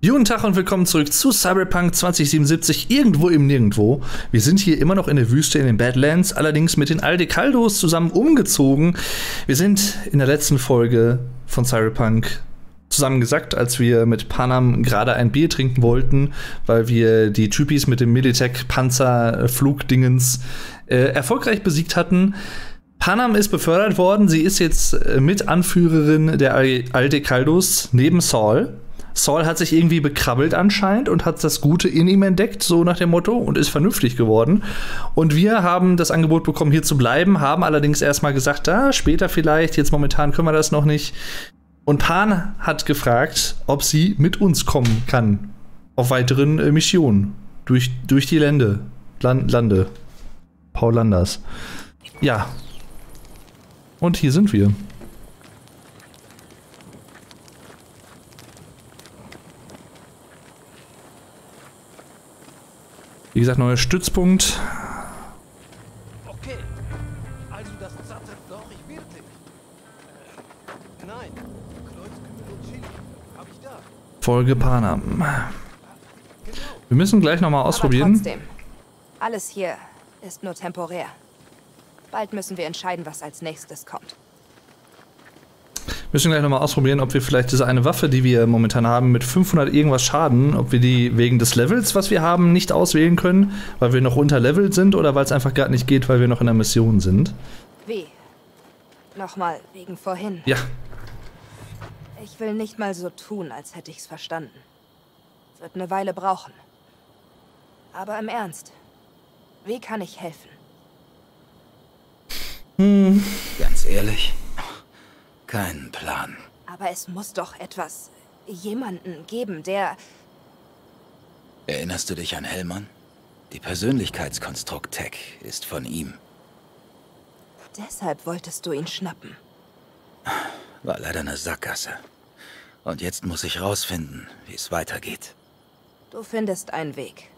Guten Tag und willkommen zurück zu Cyberpunk 2077, irgendwo im Nirgendwo. Wir sind hier immer noch in der Wüste in den Badlands, allerdings mit den Aldecaldos zusammen umgezogen. Wir sind in der letzten Folge von Cyberpunk zusammengesackt, als wir mit Panam gerade ein Bier trinken wollten, weil wir die Typis mit dem Militech-Panzer-Flugdingens äh, erfolgreich besiegt hatten. Panam ist befördert worden, sie ist jetzt äh, Mitanführerin der Aldecaldos neben Saul. Saul hat sich irgendwie bekrabbelt anscheinend und hat das Gute in ihm entdeckt, so nach dem Motto, und ist vernünftig geworden. Und wir haben das Angebot bekommen, hier zu bleiben, haben allerdings erstmal gesagt, da, später vielleicht, jetzt momentan können wir das noch nicht. Und Pan hat gefragt, ob sie mit uns kommen kann. Auf weiteren äh, Missionen. Durch, durch die Lände. Land, Lande. Paul Landers. Ja. Und hier sind wir. Wie gesagt, neuer Stützpunkt. Okay. Also das satte doch ich wirklich. Äh, nein. Kreuzkübel und Chili. Hab ich da. Folge Panam. Wir müssen gleich nochmal ausprobieren. Aber trotzdem. Alles hier ist nur temporär. Bald müssen wir entscheiden, was als nächstes kommt. Müssen gleich nochmal ausprobieren, ob wir vielleicht diese eine Waffe, die wir momentan haben, mit 500 irgendwas Schaden, ob wir die wegen des Levels, was wir haben, nicht auswählen können, weil wir noch unterlevelt sind oder weil es einfach gar nicht geht, weil wir noch in der Mission sind. Wie? Nochmal wegen vorhin. Ja. Ich will nicht mal so tun, als hätte ich's verstanden. Wird eine Weile brauchen. Aber im Ernst, wie kann ich helfen? Hm. Ganz ehrlich, keinen Plan. Aber es muss doch etwas, jemanden geben, der... Erinnerst du dich an Hellmann? Die Persönlichkeitskonstrukt Tech ist von ihm. Deshalb wolltest du ihn schnappen. War leider eine Sackgasse. Und jetzt muss ich rausfinden, wie es weitergeht. Du findest einen Weg.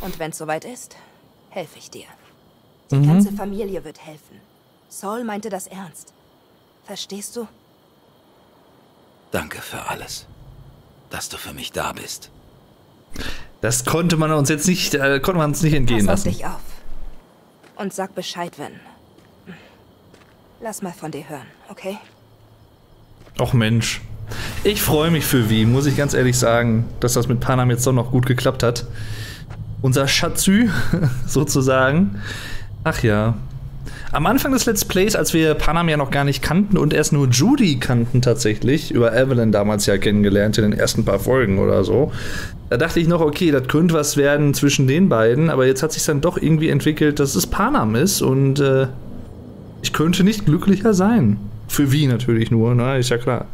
Und wenn es soweit ist, helfe ich dir. Die mhm. ganze Familie wird helfen. Saul meinte das ernst. Verstehst du? Danke für alles. Dass du für mich da bist. Das konnte man uns jetzt nicht, äh, konnte man uns nicht entgehen Pass lassen. dich auf. Und sag Bescheid, wenn. Lass mal von dir hören, okay? Och Mensch. Ich freue mich für Wie, muss ich ganz ehrlich sagen, dass das mit Panam jetzt doch noch gut geklappt hat. Unser Schatzü, sozusagen. Ach ja, am Anfang des Let's Plays, als wir Panam ja noch gar nicht kannten und erst nur Judy kannten tatsächlich, über Evelyn damals ja kennengelernt in den ersten paar Folgen oder so, da dachte ich noch, okay, das könnte was werden zwischen den beiden, aber jetzt hat sich dann doch irgendwie entwickelt, dass es Panam ist und äh, ich könnte nicht glücklicher sein. Für wie natürlich nur, ne? Ist ja klar.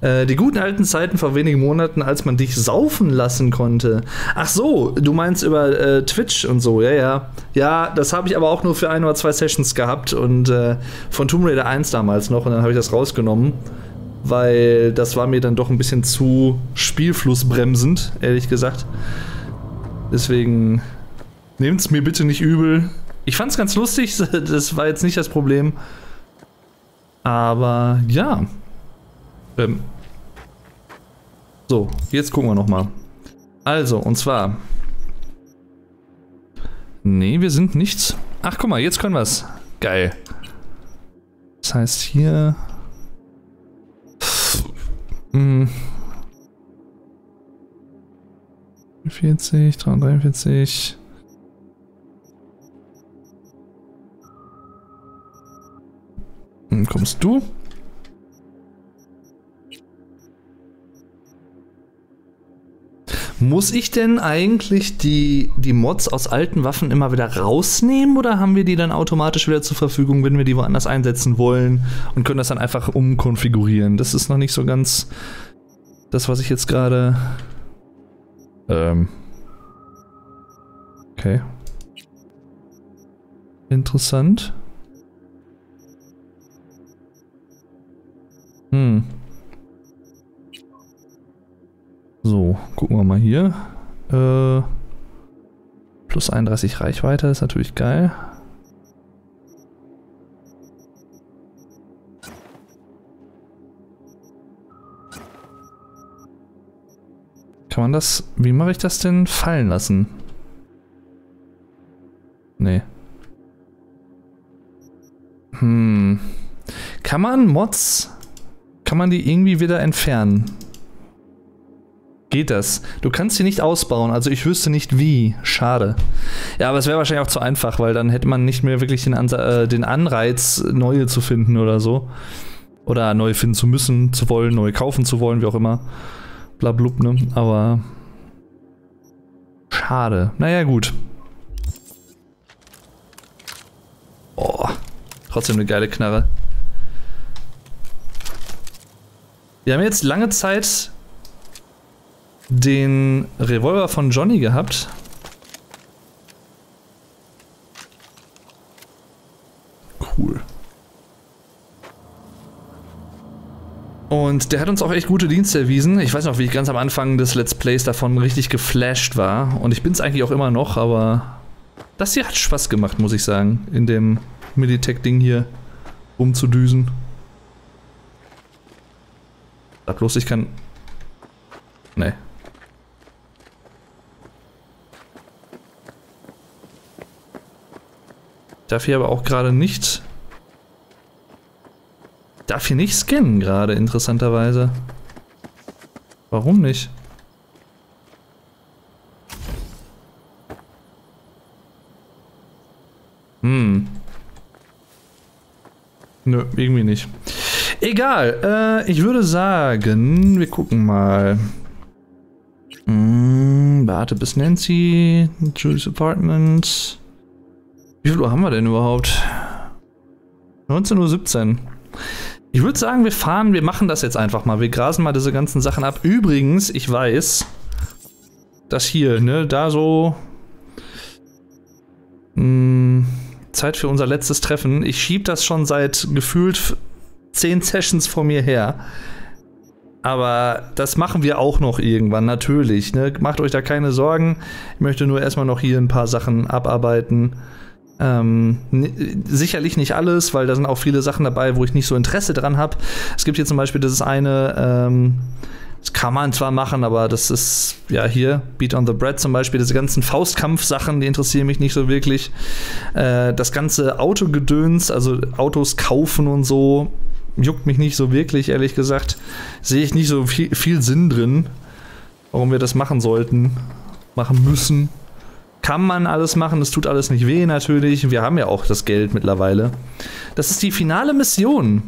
Äh, die guten alten Zeiten vor wenigen Monaten, als man dich saufen lassen konnte. Ach so, du meinst über äh, Twitch und so, ja, ja. Ja, das habe ich aber auch nur für ein oder zwei Sessions gehabt und äh, von Tomb Raider 1 damals noch und dann habe ich das rausgenommen, weil das war mir dann doch ein bisschen zu spielflussbremsend, ehrlich gesagt. Deswegen nehmt's mir bitte nicht übel. Ich fand's ganz lustig, das war jetzt nicht das Problem. Aber ja. Ähm. So, jetzt gucken wir nochmal. Also, und zwar. Nee, wir sind nichts. Ach, guck mal, jetzt können wir es. Geil. Das heißt hier. Hm. 40, 343. kommst du. Muss ich denn eigentlich die, die Mods aus alten Waffen immer wieder rausnehmen oder haben wir die dann automatisch wieder zur Verfügung, wenn wir die woanders einsetzen wollen und können das dann einfach umkonfigurieren? Das ist noch nicht so ganz das, was ich jetzt gerade. Ähm. Okay. Interessant. Mal hier. Äh, plus 31 Reichweite ist natürlich geil. Kann man das... Wie mache ich das denn fallen lassen? Nee. Hm. Kann man Mods... Kann man die irgendwie wieder entfernen? Geht das? Du kannst sie nicht ausbauen, also ich wüsste nicht wie. Schade. Ja, aber es wäre wahrscheinlich auch zu einfach, weil dann hätte man nicht mehr wirklich den, An äh, den Anreiz, neue zu finden oder so. Oder neue finden zu müssen, zu wollen, neue kaufen zu wollen, wie auch immer. Blablub, ne? Aber. Schade. Naja, gut. Oh. Trotzdem eine geile Knarre. Wir haben jetzt lange Zeit den Revolver von Johnny gehabt. Cool. Und der hat uns auch echt gute Dienste erwiesen. Ich weiß noch, wie ich ganz am Anfang des Let's Plays davon richtig geflasht war. Und ich bin es eigentlich auch immer noch, aber das hier hat Spaß gemacht, muss ich sagen, in dem Militech-Ding hier umzudüsen. Da bloß ich kann... Nee. Darf hier aber auch gerade nicht darf hier nicht scannen gerade, interessanterweise. Warum nicht? Hm. Nö, irgendwie nicht. Egal, äh, ich würde sagen, wir gucken mal. Hm, warte bis Nancy, Julie's Apartment. Wie viel Uhr haben wir denn überhaupt? 19.17 Uhr. Ich würde sagen, wir fahren, wir machen das jetzt einfach mal. Wir grasen mal diese ganzen Sachen ab. Übrigens, ich weiß, dass hier, ne, da so mh, hm, Zeit für unser letztes Treffen. Ich schieb das schon seit gefühlt zehn Sessions vor mir her. Aber das machen wir auch noch irgendwann, natürlich. Ne? Macht euch da keine Sorgen. Ich möchte nur erstmal noch hier ein paar Sachen abarbeiten. Ähm, sicherlich nicht alles, weil da sind auch viele Sachen dabei, wo ich nicht so Interesse dran habe. Es gibt hier zum Beispiel das eine, ähm, das kann man zwar machen, aber das ist ja hier, Beat on the Bread zum Beispiel, diese ganzen Faustkampf-Sachen, die interessieren mich nicht so wirklich. Äh, das ganze Autogedöns, also Autos kaufen und so, juckt mich nicht so wirklich, ehrlich gesagt. Sehe ich nicht so viel, viel Sinn drin, warum wir das machen sollten, machen müssen kann man alles machen, es tut alles nicht weh natürlich. Wir haben ja auch das Geld mittlerweile. Das ist die finale Mission.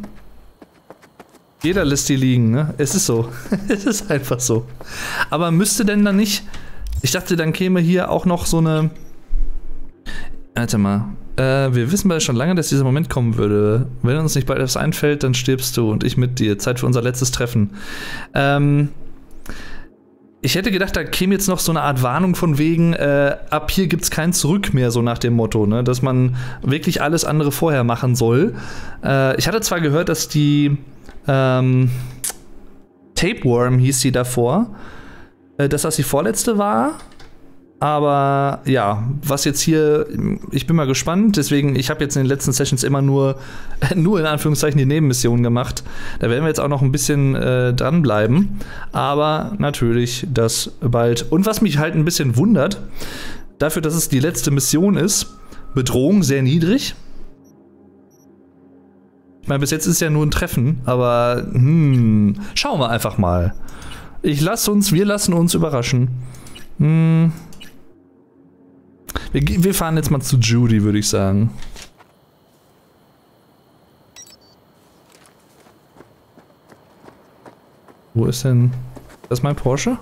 Jeder lässt die liegen, ne? Es ist so. es ist einfach so. Aber müsste denn dann nicht. Ich dachte, dann käme hier auch noch so eine. Warte mal. Äh, wir wissen beide schon lange, dass dieser Moment kommen würde. Wenn uns nicht bald etwas einfällt, dann stirbst du und ich mit dir. Zeit für unser letztes Treffen. Ähm, ich hätte gedacht, da käme jetzt noch so eine Art Warnung von wegen, äh, ab hier gibt es kein Zurück mehr, so nach dem Motto, ne? dass man wirklich alles andere vorher machen soll. Äh, ich hatte zwar gehört, dass die ähm, Tapeworm hieß sie davor, äh, dass das die vorletzte war. Aber ja, was jetzt hier, ich bin mal gespannt. Deswegen, ich habe jetzt in den letzten Sessions immer nur, nur in Anführungszeichen die Nebenmissionen gemacht. Da werden wir jetzt auch noch ein bisschen äh, dranbleiben. Aber natürlich das bald. Und was mich halt ein bisschen wundert, dafür, dass es die letzte Mission ist, Bedrohung sehr niedrig. Ich meine, bis jetzt ist ja nur ein Treffen, aber hm, schauen wir einfach mal. Ich lasse uns, wir lassen uns überraschen. Hm. Wir, wir fahren jetzt mal zu Judy, würde ich sagen. Wo ist denn... Das ist mein Porsche?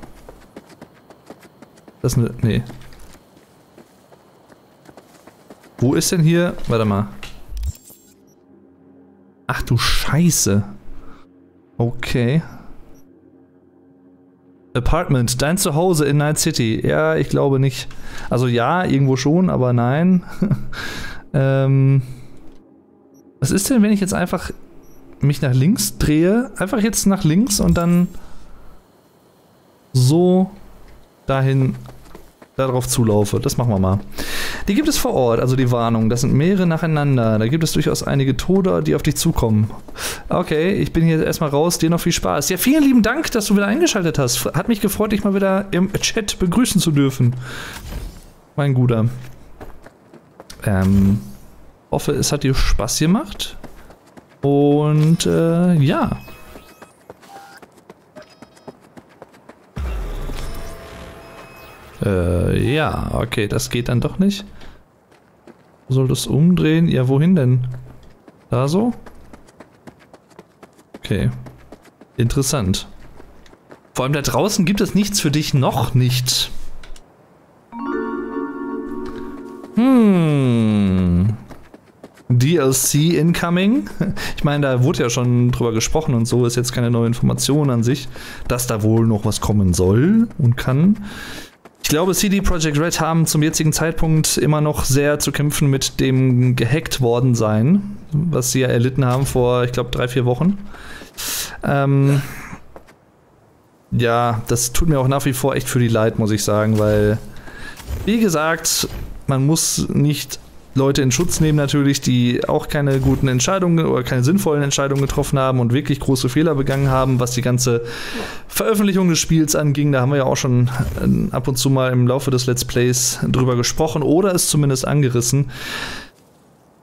Das ist eine... Nee. Wo ist denn hier... Warte mal. Ach du Scheiße. Okay. Apartment, dein Zuhause in Night City. Ja, ich glaube nicht. Also ja, irgendwo schon, aber nein. ähm, was ist denn, wenn ich jetzt einfach mich nach links drehe? Einfach jetzt nach links und dann so dahin darauf zulaufe. Das machen wir mal. Die gibt es vor Ort, also die Warnung. Das sind mehrere nacheinander. Da gibt es durchaus einige Tode, die auf dich zukommen. Okay, ich bin hier erstmal raus. Dir noch viel Spaß. Ja, vielen lieben Dank, dass du wieder eingeschaltet hast. Hat mich gefreut, dich mal wieder im Chat begrüßen zu dürfen. Mein Guter. Ähm, hoffe, es hat dir Spaß gemacht. Und äh, ja. Äh, ja, okay, das geht dann doch nicht. Soll das umdrehen? Ja, wohin denn? Da so? Okay. Interessant. Vor allem da draußen gibt es nichts für dich noch nicht. Hm. DLC incoming. Ich meine, da wurde ja schon drüber gesprochen und so ist jetzt keine neue Information an sich, dass da wohl noch was kommen soll und kann. Ich glaube, CD Projekt Red haben zum jetzigen Zeitpunkt immer noch sehr zu kämpfen mit dem gehackt worden sein, was sie ja erlitten haben vor, ich glaube, drei, vier Wochen. Ähm, ja, das tut mir auch nach wie vor echt für die Leid, muss ich sagen, weil, wie gesagt, man muss nicht Leute in Schutz nehmen natürlich, die auch keine guten Entscheidungen oder keine sinnvollen Entscheidungen getroffen haben und wirklich große Fehler begangen haben, was die ganze Veröffentlichung des Spiels anging. Da haben wir ja auch schon äh, ab und zu mal im Laufe des Let's Plays drüber gesprochen oder es zumindest angerissen.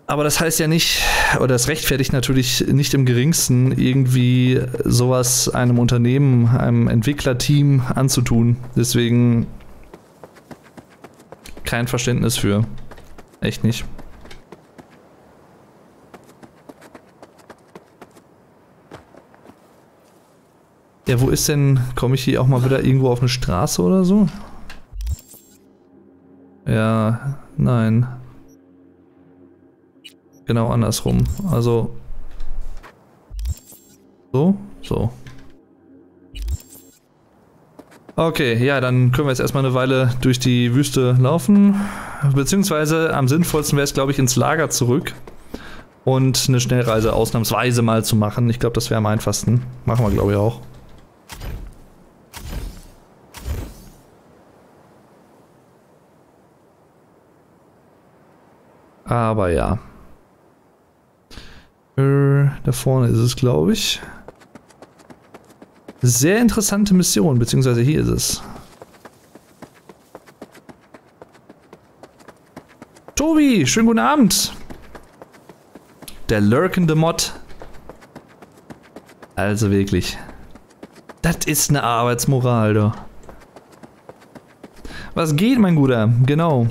Aber das heißt ja nicht, oder das rechtfertigt natürlich nicht im geringsten, irgendwie sowas einem Unternehmen, einem Entwicklerteam anzutun. Deswegen kein Verständnis für. Echt nicht. Ja, wo ist denn, komme ich hier auch mal wieder irgendwo auf eine Straße oder so? Ja, nein. Genau andersrum. Also. So, so. Okay, ja, dann können wir jetzt erstmal eine Weile durch die Wüste laufen. Beziehungsweise am sinnvollsten wäre es, glaube ich, ins Lager zurück und eine Schnellreise ausnahmsweise mal zu machen. Ich glaube, das wäre am einfachsten. Machen wir, glaube ich, auch. Aber ja. Äh, da vorne ist es, glaube ich. Sehr interessante Mission, beziehungsweise hier ist es. Schönen guten Abend. Der lurkende Mod. Also wirklich. Das ist eine Arbeitsmoral, du. Was geht, mein Guter? Genau.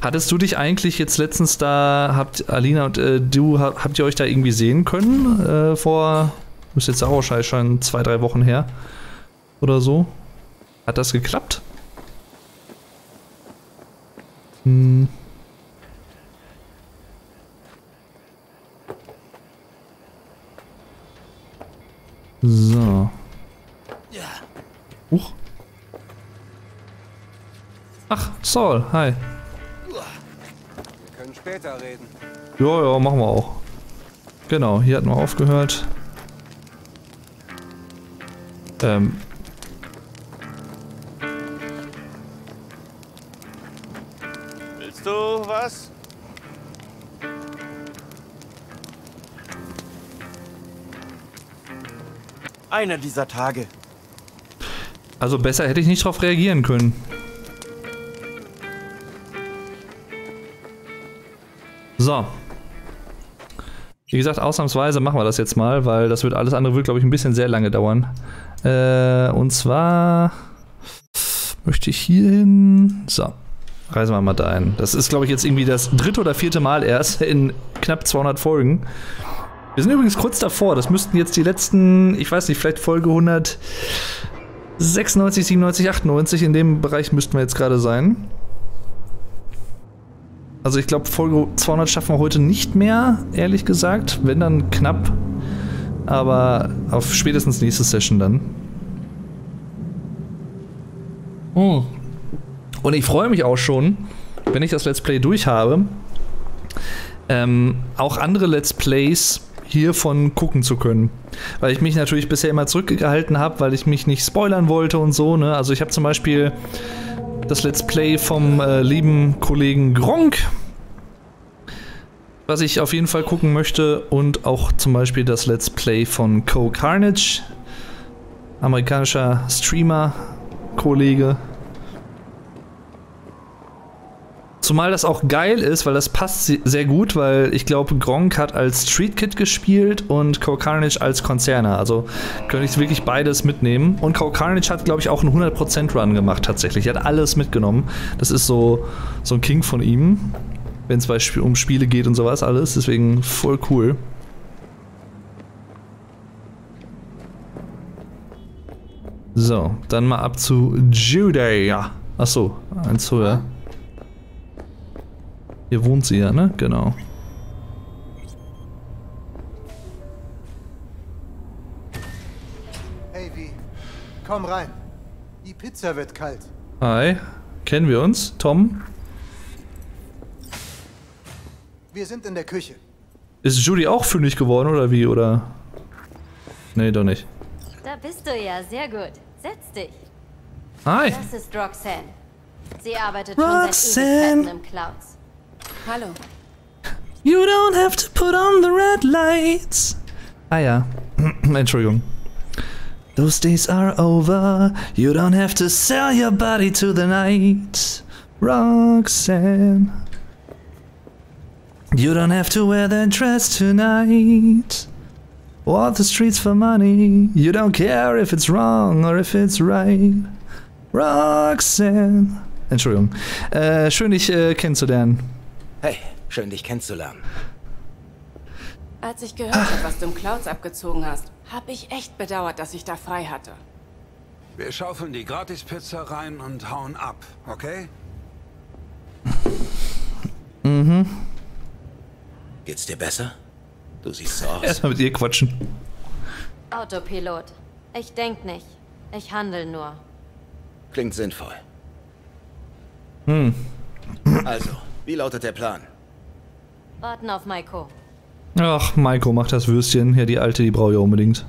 Hattest du dich eigentlich jetzt letztens da, habt Alina und äh, du, habt ihr euch da irgendwie sehen können? Äh, vor, ist jetzt auch schon zwei, drei Wochen her. Oder so. Hat das geklappt? Hm. So. Huch. Ach, Saul, hi später reden. Ja, ja, machen wir auch. Genau, hier hatten wir aufgehört. Ähm. Einer dieser Tage. Also besser hätte ich nicht darauf reagieren können. So. Wie gesagt, ausnahmsweise machen wir das jetzt mal, weil das wird alles andere wird, glaube ich, ein bisschen sehr lange dauern. Äh, und zwar möchte ich hier hin. So. Reisen wir mal da ein. Das ist, glaube ich, jetzt irgendwie das dritte oder vierte Mal erst in knapp 200 Folgen. Wir sind übrigens kurz davor. Das müssten jetzt die letzten, ich weiß nicht, vielleicht Folge 196, 97, 98. In dem Bereich müssten wir jetzt gerade sein. Also ich glaube, Folge 200 schaffen wir heute nicht mehr, ehrlich gesagt. Wenn dann knapp. Aber auf spätestens nächste Session dann. Oh. Und ich freue mich auch schon, wenn ich das Let's Play durch habe, ähm, auch andere Let's Plays hiervon gucken zu können. Weil ich mich natürlich bisher immer zurückgehalten habe, weil ich mich nicht spoilern wollte und so. Ne? Also ich habe zum Beispiel das Let's Play vom äh, lieben Kollegen Gronk was ich auf jeden Fall gucken möchte und auch zum Beispiel das Let's Play von Co Carnage, amerikanischer Streamer, Kollege. Zumal das auch geil ist, weil das passt sehr gut, weil ich glaube, Gronk hat als Street Kid gespielt und Co Carnage als Konzerner. Also könnte ich wirklich beides mitnehmen. Und Co Carnage hat, glaube ich, auch einen 100% Run gemacht tatsächlich. Er hat alles mitgenommen. Das ist so, so ein King von ihm, wenn es um Spiele geht und sowas alles. Deswegen voll cool. So, dann mal ab zu Judea. Achso, eins höher. Hier wohnt sie ja, ne? Genau. Hey, wie? Komm rein. Die Pizza wird kalt. Hi. Kennen wir uns, Tom? Wir sind in der Küche. Ist Judy auch fündig geworden oder wie? Oder? Nee, doch nicht. Da bist du ja, sehr gut. Setz dich. Hi. Das ist Roxanne. Sie arbeitet Roxanne. schon seit Ewigkeiten im Clouds. Hallo. You don't have to put on the red lights. Ah ja. Entschuldigung. Those days are over. You don't have to sell your body to the night. Roxanne. You don't have to wear that dress tonight. Walk the streets for money. You don't care if it's wrong or if it's right. Roxanne. Entschuldigung. Äh, schön, dich äh, kennenzulernen. Hey, schön dich kennenzulernen. Als ich gehört habe, was du im Clouds abgezogen hast, habe ich echt bedauert, dass ich da frei hatte. Wir schaufeln die Gratispizza rein und hauen ab, okay? Mhm. Geht's dir besser? Du siehst so aus. Erstmal mit ihr quatschen. Autopilot. Ich denk nicht. Ich handel nur. Klingt sinnvoll. Hm. Also, wie lautet der Plan? Warten auf Maiko. Ach, Maiko macht das Würstchen. Ja, die alte, die brauche ich unbedingt.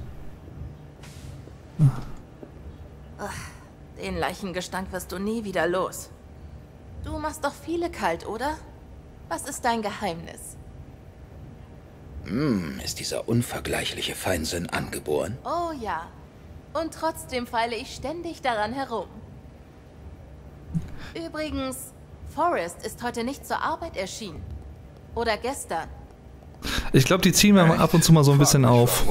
Den Leichengestank wirst du nie wieder los. Du machst doch viele kalt, oder? Was ist dein Geheimnis? Hm, ist dieser unvergleichliche Feinsinn angeboren? Oh ja. Und trotzdem feile ich ständig daran herum. Übrigens, Forrest ist heute nicht zur Arbeit erschienen. Oder gestern. Ich glaube, die ziehen wir mal ab und zu mal so ein bisschen auf.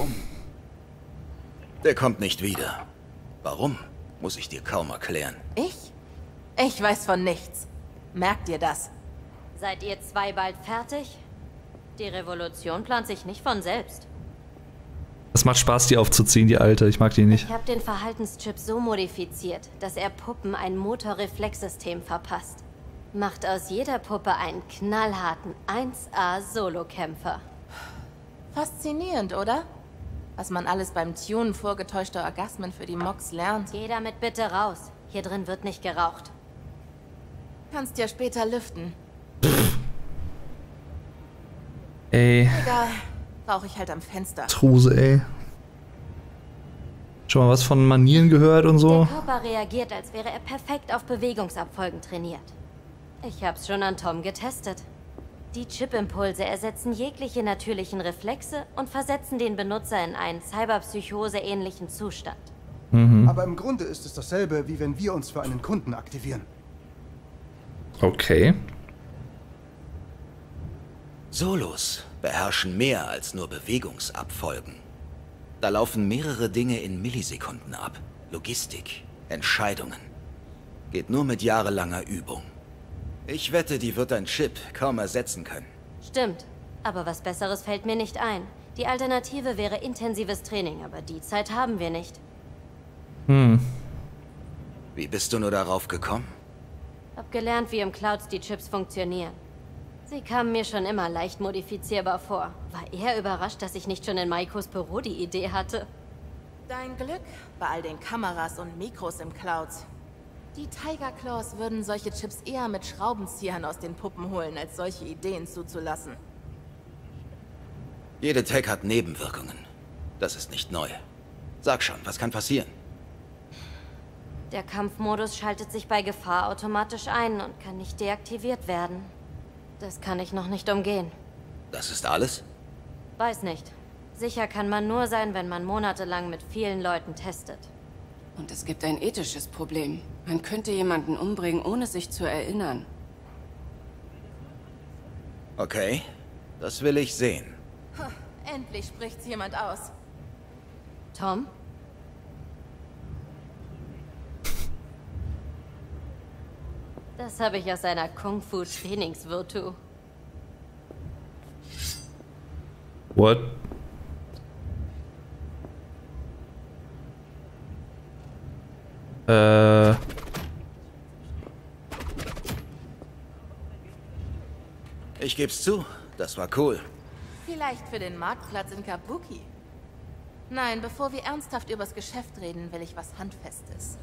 Der kommt nicht wieder. Warum? Muss ich dir kaum erklären. Ich? Ich weiß von nichts. Merkt ihr das? Seid ihr zwei bald fertig? Die Revolution plant sich nicht von selbst. Es macht Spaß, die aufzuziehen, die alte. Ich mag die nicht. Ich habe den Verhaltenschip so modifiziert, dass er Puppen ein Motorreflexsystem verpasst. Macht aus jeder Puppe einen knallharten 1A-Solokämpfer. Faszinierend, oder? Was man alles beim Tunen vorgetäuschter Orgasmen für die Mox lernt. Geh damit bitte raus. Hier drin wird nicht geraucht. Kannst ja später lüften. Ey. Egal. Rauche ich halt am Fenster. Truse, ey. Schon mal was von Manieren gehört und so? Der Körper reagiert, als wäre er perfekt auf Bewegungsabfolgen trainiert. Ich hab's schon an Tom getestet. Die Chip-Impulse ersetzen jegliche natürlichen Reflexe und versetzen den Benutzer in einen Cyberpsychose-ähnlichen Zustand. Mhm. Aber im Grunde ist es dasselbe, wie wenn wir uns für einen Kunden aktivieren. Okay. Solos beherrschen mehr als nur Bewegungsabfolgen. Da laufen mehrere Dinge in Millisekunden ab. Logistik, Entscheidungen. Geht nur mit jahrelanger Übung. Ich wette, die wird ein Chip kaum ersetzen können. Stimmt. Aber was Besseres fällt mir nicht ein. Die Alternative wäre intensives Training, aber die Zeit haben wir nicht. Hm. Wie bist du nur darauf gekommen? Hab gelernt, wie im Clouds die Chips funktionieren. Sie kamen mir schon immer leicht modifizierbar vor. War eher überrascht, dass ich nicht schon in Maikos Büro die Idee hatte. Dein Glück bei all den Kameras und Mikros im Clouds. Die Tiger Claws würden solche Chips eher mit Schraubenziehern aus den Puppen holen, als solche Ideen zuzulassen. Jede Tech hat Nebenwirkungen. Das ist nicht neu. Sag schon, was kann passieren? Der Kampfmodus schaltet sich bei Gefahr automatisch ein und kann nicht deaktiviert werden. Das kann ich noch nicht umgehen. Das ist alles? Weiß nicht. Sicher kann man nur sein, wenn man monatelang mit vielen Leuten testet. Und es gibt ein ethisches Problem. Man könnte jemanden umbringen, ohne sich zu erinnern. Okay, das will ich sehen. Endlich spricht's jemand aus. Tom? Das habe ich aus einer Kung-Fu-Trainingsvirtu. What? Äh. Ich geb's zu, das war cool. Vielleicht für den Marktplatz in Kabuki. Nein, bevor wir ernsthaft übers Geschäft reden, will ich was Handfestes.